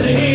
living testimony.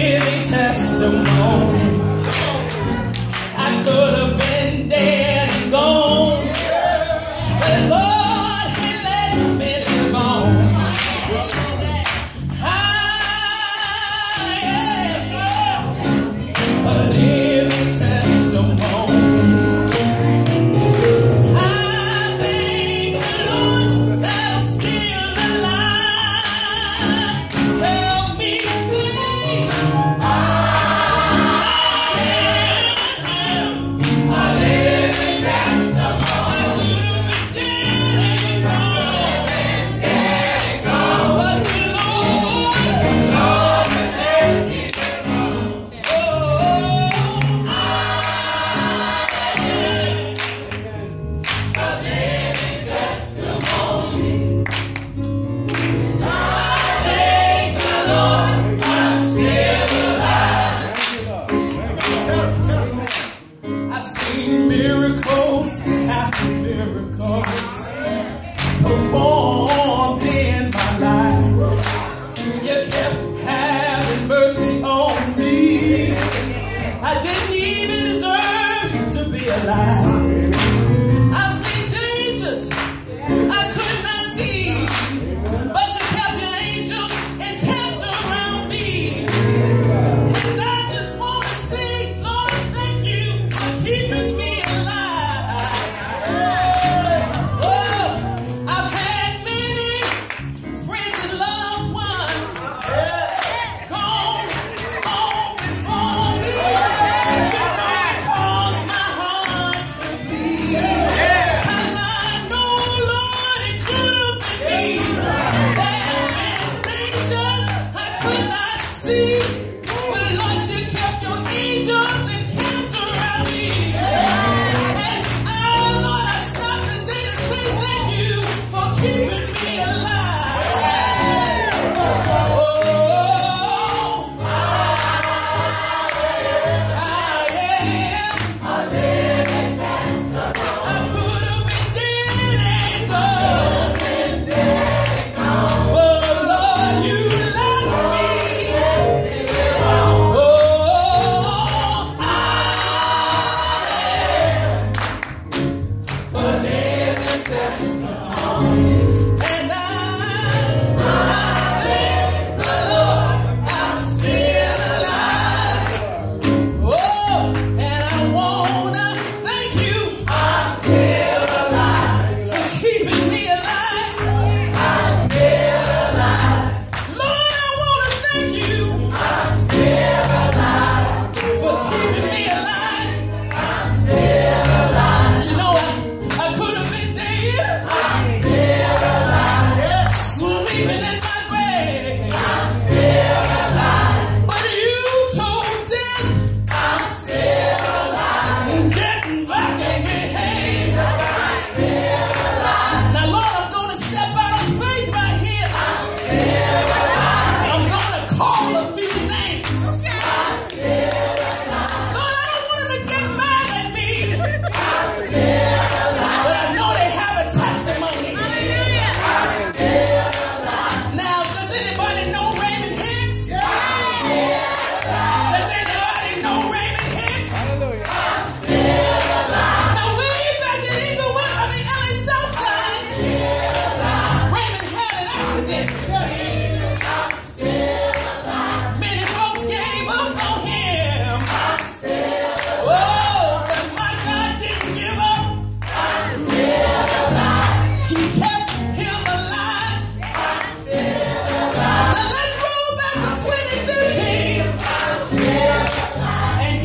Sleeping in my grave.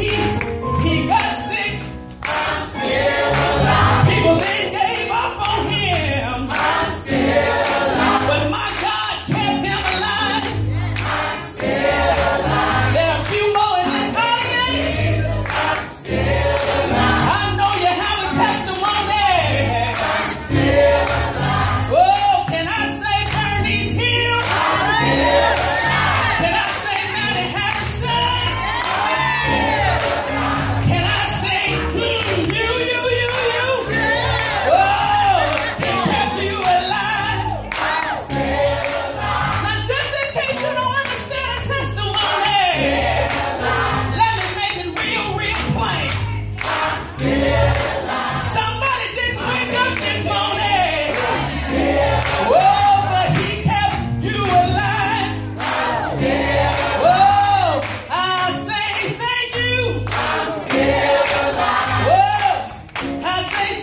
He